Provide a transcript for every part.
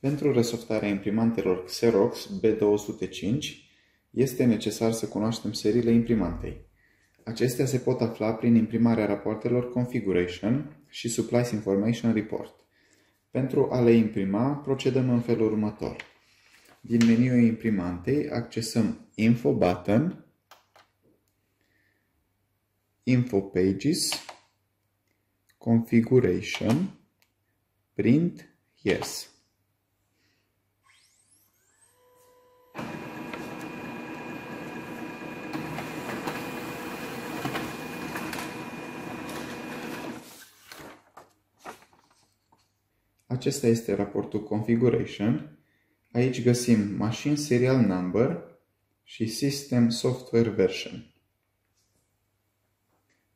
Pentru resoftarea imprimantelor Xerox B205 este necesar să cunoaștem seriile imprimantei. Acestea se pot afla prin imprimarea rapoartelor Configuration și Supplies Information Report. Pentru a le imprima, procedăm în felul următor. Din meniul imprimantei accesăm Info button, Info Pages, Configuration, Print Yes. Acesta este raportul Configuration. Aici găsim Machine Serial Number și System Software Version.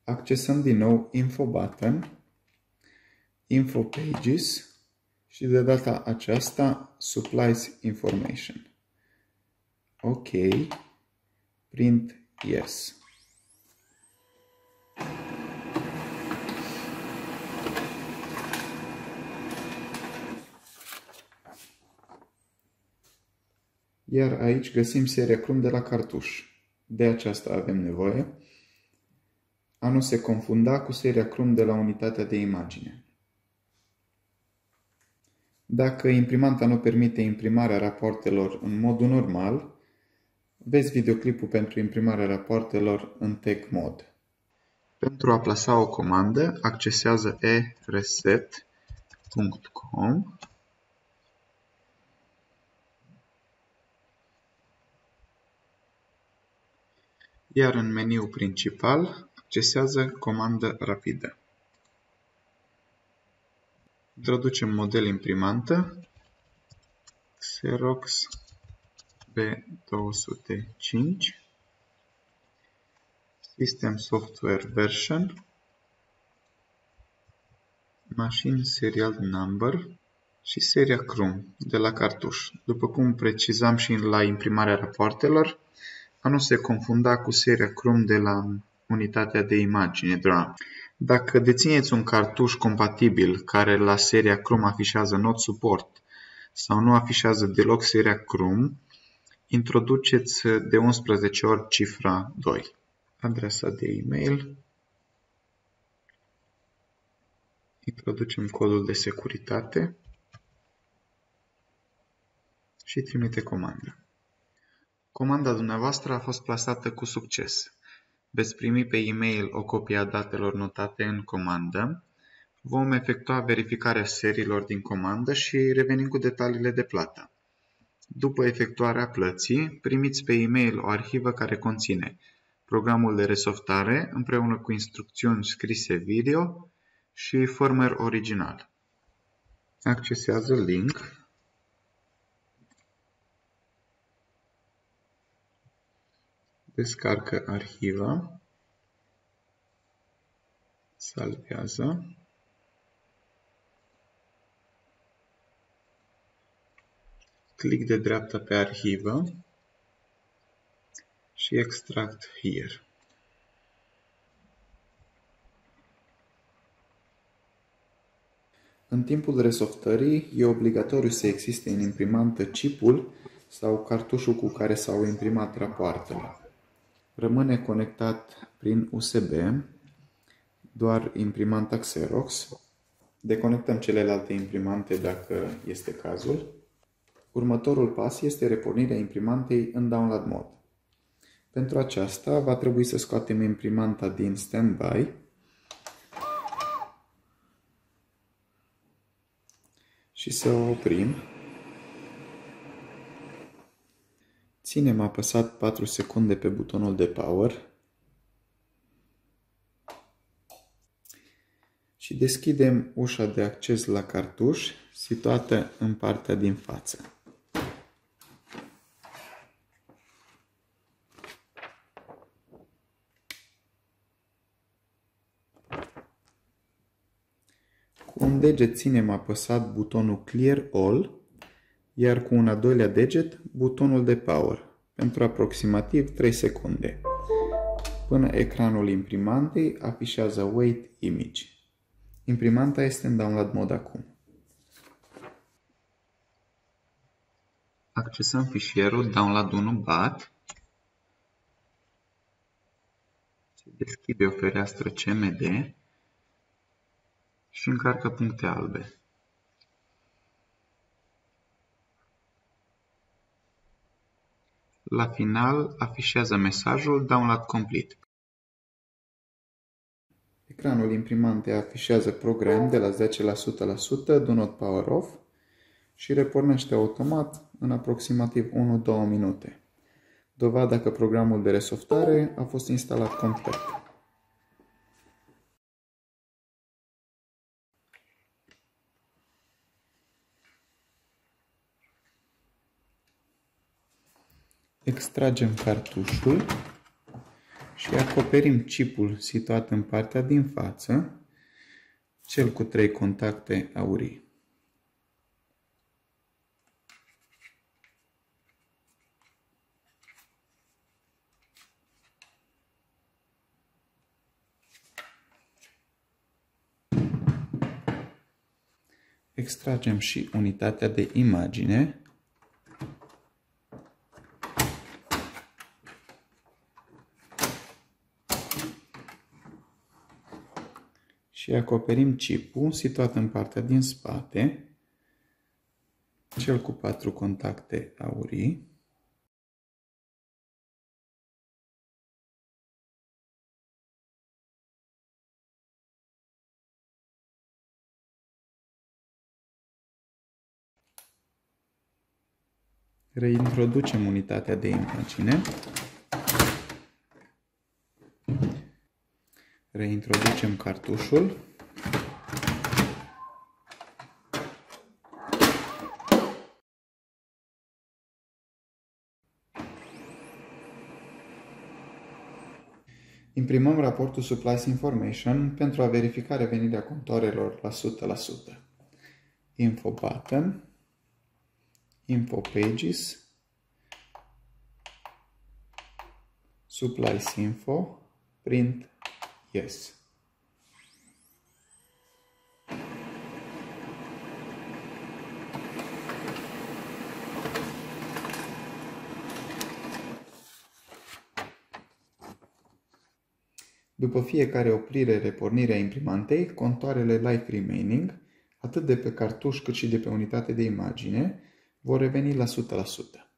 Accesăm din nou Info Button, Info Pages și de data aceasta Supplies Information. OK. Print Yes. Iar aici găsim seria Chrome de la cartuș. De aceasta avem nevoie. A nu se confunda cu seria Chrome de la unitatea de imagine. Dacă imprimanta nu permite imprimarea rapoartelor în modul normal, vezi videoclipul pentru imprimarea rapoartelor în Tech Mode. Pentru a plasa o comandă, accesează ereset.com iar în meniul principal accesează comandă rapidă. Introducem model imprimantă Xerox B205 System Software Version Machine Serial Number și seria Chrome de la cartuș. După cum precizam și la imprimarea rapoartelor, a nu se confunda cu seria Chrome de la unitatea de imagine DRAW. Dacă dețineți un cartuș compatibil care la seria Chrome afișează Not Support sau nu afișează deloc seria Chrome, introduceți de 11 ori cifra 2. Adresa de e-mail. Introducem codul de securitate și trimite comanda. Comanda dumneavoastră a fost plasată cu succes. Veți primi pe e-mail o copie a datelor notate în comandă. Vom efectua verificarea seriilor din comandă și revenim cu detaliile de plată. După efectuarea plății, primiți pe e-mail o arhivă care conține programul de resoftare împreună cu instrucțiuni scrise video și firmware original. Accesează link descarcă arhiva, salvează, click de dreapta pe arhivă și extract here. În timpul resoftării, e obligatoriu să existe în imprimantă chipul sau cartușul cu care s-au imprimat rapoartele. Rămâne conectat prin USB doar imprimanta Xerox. Deconectăm celelalte imprimante dacă este cazul. Următorul pas este repornirea imprimantei în download mode. Pentru aceasta va trebui să scoatem imprimanta din standby și să o oprim Ținem apăsat 4 secunde pe butonul de power și deschidem ușa de acces la cartuș situată în partea din față. Cu un deget ținem apăsat butonul Clear All iar cu un a doilea deget butonul de power pentru aproximativ 3 secunde, până ecranul imprimantei afișează Wait Image. Imprimanta este în download mod acum. Accesăm fișierul download1.bat. Se deschide o fereastră CMD și încarcă puncte albe. La final afișează mesajul Download Complete. Ecranul imprimantei afișează program de la 10 la 100%, Do Not Power Off și repornește automat în aproximativ 1-2 minute. Dovada că programul de resoftare a fost instalat complet. Extragem cartușul și acoperim chipul situat în partea din față, cel cu trei contacte aurii. Extragem și unitatea de imagine și acoperim chipul situat în partea din spate, cel cu patru contacte aurii. Reintroducem unitatea de imagine. Reintroducem cartușul. Imprimăm raportul Supplies Information pentru a verifica revenirea contoarelor la 100%. Info button, Info pages, Supplies info, print Yes. După fiecare oprire repornire a imprimantei, contoarele Life Remaining, atât de pe cartuș cât și de pe unitate de imagine, vor reveni la 100%.